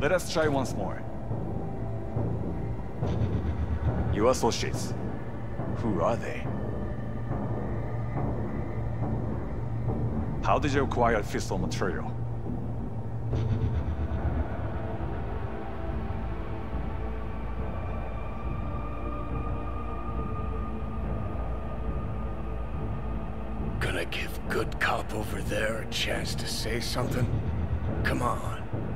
Let us try once more. Your associates. Who are they? How did you acquire fissile material? Gonna give good cop over there a chance to say something? Come on.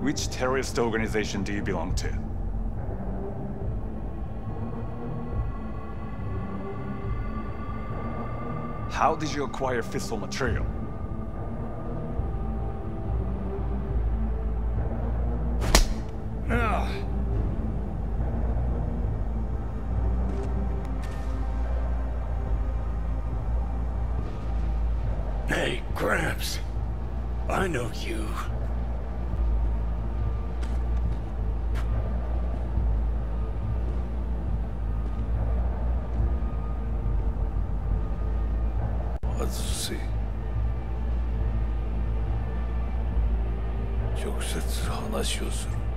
Which terrorist organization do you belong to? How did you acquire fissile material? Hey, Gramps. I know you. 外せ直接話をする。